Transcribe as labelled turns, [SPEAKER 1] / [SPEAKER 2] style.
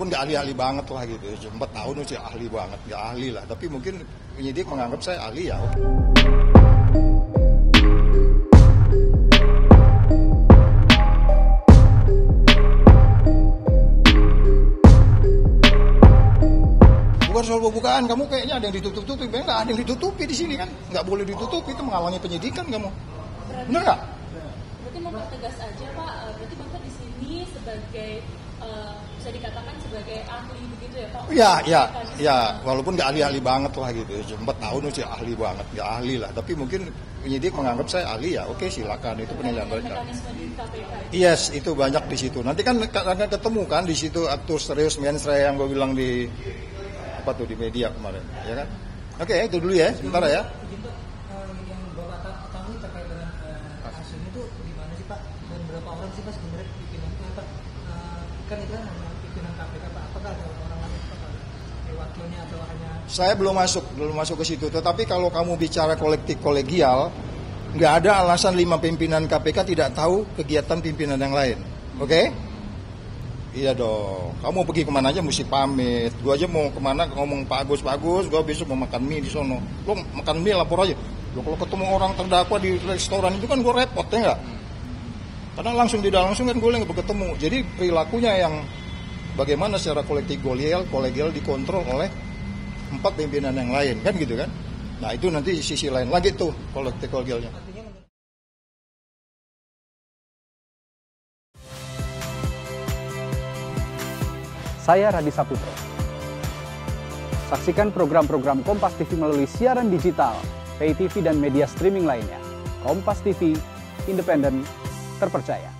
[SPEAKER 1] walaupun nggak ahli-ahli banget lah gitu. Empat tahun sih ahli banget, nggak ahli lah. Tapi mungkin penyidik menganggap saya ahli ya. Bukan soal bukaan, kamu kayaknya ada yang ditutup-tutupi. Nggak ada yang ditutupi di sini kan. Nggak boleh ditutupi, itu menghalangi penyidikan kamu. Bener nggak?
[SPEAKER 2] Berarti mempertegas aja Pak, eh, berarti Bapak di sini sebagai eh, ahli begitu ya Pak?
[SPEAKER 1] Ya, ya, ya. Walaupun nggak ahli-ahli banget lah gitu. Empat tahun sih ahli banget, nggak ahli lah. Tapi mungkin penyidik menganggap saya ahli ya. Oke, silakan itu penilaian mereka.
[SPEAKER 2] itu.
[SPEAKER 1] Yes, itu banyak di situ. Nanti kan akan ketemu kan di situ aktor serius mensre yang gue bilang di apa tuh di media kemarin, ya kan? Oke, itu dulu ya, sebentar ya.
[SPEAKER 3] Eh, eh, kasus ini tuh gimana sih Pak? Dan berapa orang sih Pak sebenarnya pimpinan itu Pak? Kan itu kan hanya
[SPEAKER 1] Saya belum masuk, belum masuk ke situ. Tetapi kalau kamu bicara kolektif kolegial, nggak ada alasan lima pimpinan KPK tidak tahu kegiatan pimpinan yang lain. Oke? Iya dong. Kamu pergi ke mana aja mesti pamit. Gua aja mau ke mana ngomong Pak Agus, Pak Agus, gua besok mau makan mie di sono. Lo makan mie lapor aja. Lo kalau ketemu orang terdakwa di restoran itu kan gue repot ya nggak? Karena langsung tidak langsung kan gue nggak ketemu. Jadi perilakunya yang bagaimana secara kolektif kolegial, kolegial dikontrol oleh empat pimpinan yang lain kan gitu kan? Nah itu nanti sisi lain lagi tuh kolektif kolegialnya.
[SPEAKER 4] Saya Radi Saputro. Saksikan program-program Kompas TV melalui siaran digital, pay TV dan media streaming lainnya. Kompas TV, independen, terpercaya.